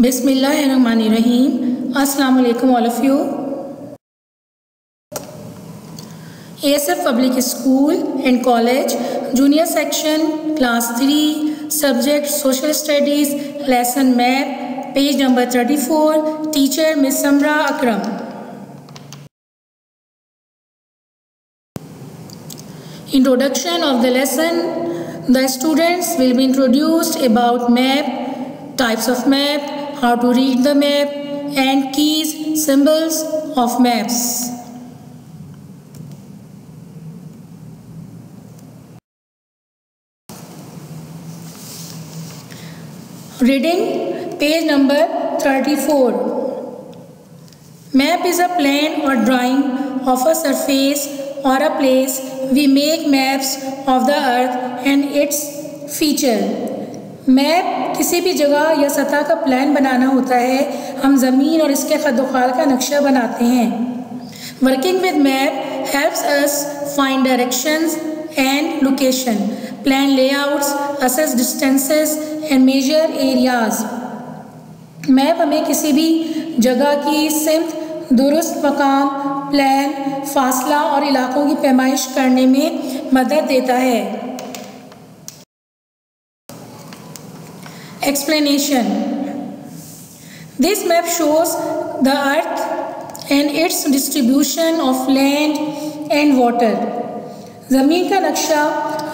बिस्मिल्लामान रहीम अलैक्म all of you. ASF public school and college junior section class three subject social studies lesson math page number thirty four teacher miss Samra Akram introduction of the lesson the students will be introduced about map types of map how to read the map and keys, symbols of maps. Reading page number 34. Map is a plan or drawing of a surface or a place. We make maps of the earth and its feature. Map किसी भी जगह या सतह का plan बनाना होता है, हम ज़मीन और इसके खदोखाल का नक्शा बनाते हैं। Working with map helps us find directions and location plan layouts assess distances and measure areas map हमें किसी भी जगह की सिमत दुरुस्त मकाम प्लान फासला और इलाकों की पैमाइश करने में मदद देता है। Explanation. This map shows the earth and its distribution of land and water. ज़मीन का नक्शा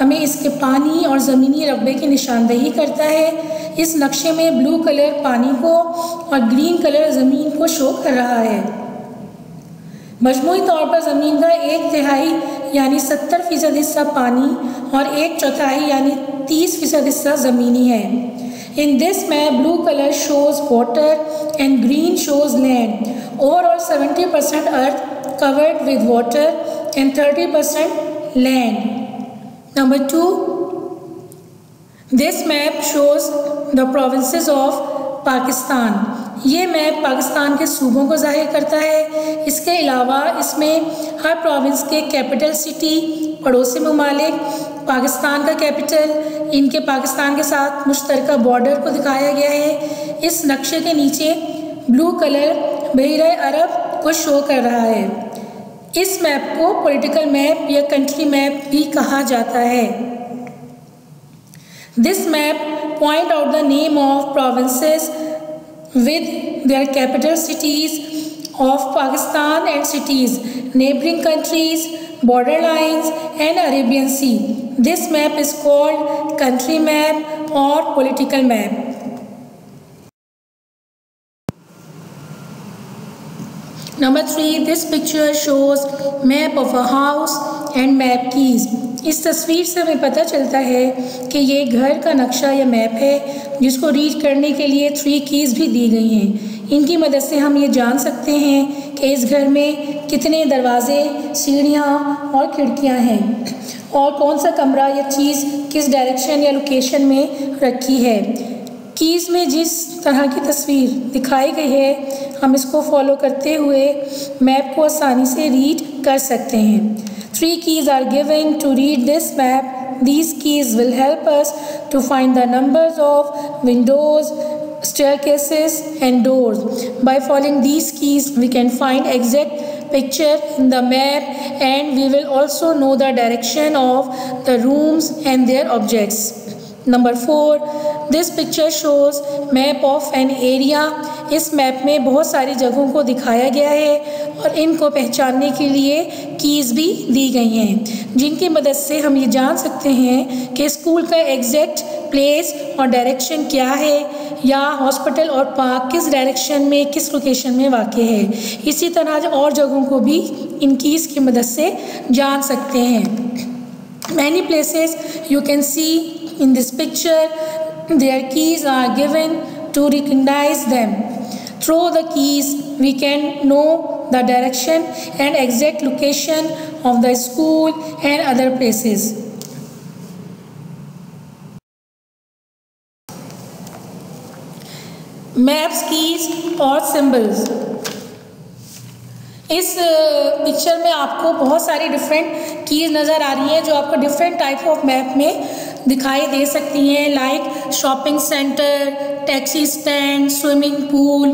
हमें इसके पानी और ज़मीनी रकबे की निशानदेही करता है। इस नक्शे में ब्लू कलर पानी को और ग्रीन कलर ज़मीन को शो कर रहा है। मजमू तौर पर ज़मीन का एक तिहाई यानी सत्तर फ़ीसद हिस्सा पानी और एक चौथाई यानी तीस फ़ीसद हिस्सा ज़मीनी है। In this map, blue color shows water and green shows land. Overall, 70% earth covered with water and 30% land. Number two, this map shows the provinces of Pakistan. ये मैप पाकिस्तान के सूबों को ज़ाहिर करता है इसके अलावा इसमें हर प्रोविंस के कैपिटल सिटी पड़ोसी ममालिक पाकिस्तान का कैपिटल इनके पाकिस्तान के साथ मुश्तर बॉर्डर को दिखाया गया है। इस नक्शे के नीचे ब्लू कलर बहर अरब को शो कर रहा है। इस मैप को पॉलिटिकल मैप या कंट्री मैप भी कहा जाता है। This map point out the name of provinces with their capital cities of Pakistan and cities neighbouring countries border lines and Arabian Sea. This map is called country map और political map number three this picture shows map of a house and map keys इस तस्वीर से हमें पता चलता है कि ये घर का नक्शा या मैप है, जिसको रीड करने के लिए थ्री कीज़ भी दी गई हैं। इनकी मदद से हम ये जान सकते हैं कि इस घर में कितने दरवाजे, सीढ़ियाँ और खिड़कियाँ हैं। और कौन सा कमरा या चीज़ किस डायरेक्शन या लोकेशन में रखी है। कीज़ में जिस तरह की तस्वीर दिखाई गई है, हम इसको फॉलो करते हुए मैप को आसानी से रीड कर सकते हैं। Three keys are given to read this map this keys will help us to find the numbers of windows staircases and doors by following this keys we can find exact picture in the map and we will also know the direction of the rooms and their objects. Number four this picture shows map of an area इस map में बहुत सारी जगहों को दिखाया गया है और इनको पहचानने के लिए कीज़ भी दी गई हैं, जिनकी मदद से हम ये जान सकते हैं कि स्कूल का एग्जैक्ट प्लेस और डायरेक्शन क्या है या हॉस्पिटल और पार्क किस डायरेक्शन में, किस लोकेशन में वाक़ है? इसी तरह और जगहों को भी इनकी इसकी मदद से जान सकते हैं। Many places you can see in this picture their keys are given to recognise them through the keys we can know the direction and exact location of the school and other places Maps, keys और symbols इस picture में आपको बहुत सारी different keys नज़र आ रही हैं जो आपको डिफरेंट टाइप ऑफ़ मैप में दिखाई दे सकती हैं like shopping centre taxi stand swimming pool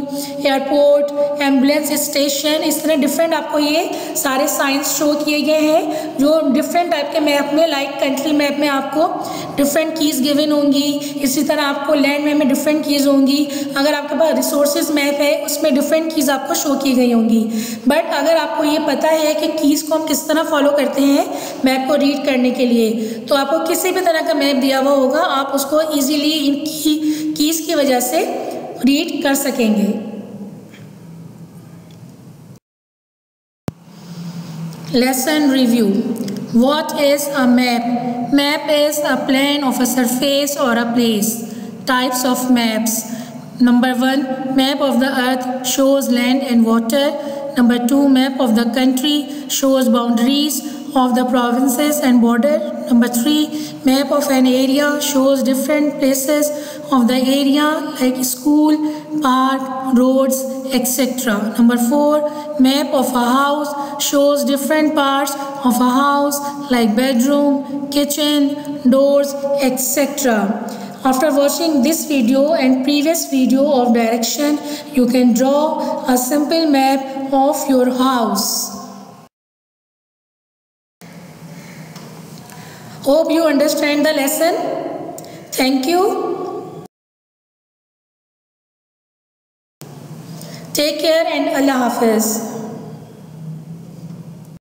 airport ambulance station इस तरह डिफरेंट आपको ये सारे साइंस शो किए गए हैं, जो डिफरेंट टाइप के मैप में लाइक कंट्री मैप में आपको डिफरेंट कीज़ गिवन होंगी, इसी तरह आपको लैंड मैप में डिफरेंट कीज़ होंगी, अगर आपके पास रिसोर्सेज मैप है, उसमें डिफरेंट कीज़ आपको शो की गई होंगी बट अगर आपको ये पता है कि कीज़ को हम किस तरह फॉलो करते हैं मैप को रीड करने के लिए तो आपको किसी भी तरह का मैप दिया हुआ होगा आप उसको इजीली इन की, कीज की वजह से रीड कर सकेंगे। Lesson review what is a map map is a plan of a surface और a place types of maps number one map of the earth shows land and water number two map of the country shows boundaries of the provinces and border number 3 map of an area shows different places of the area like school, park, roads, etc. Number 4. Map of a house shows different parts of a house like bedroom, kitchen, doors, etc. After watching this video and previous video of direction, you can draw a simple map of your house. Hope you understand the lesson. Thank you. Take care and Allah Hafiz.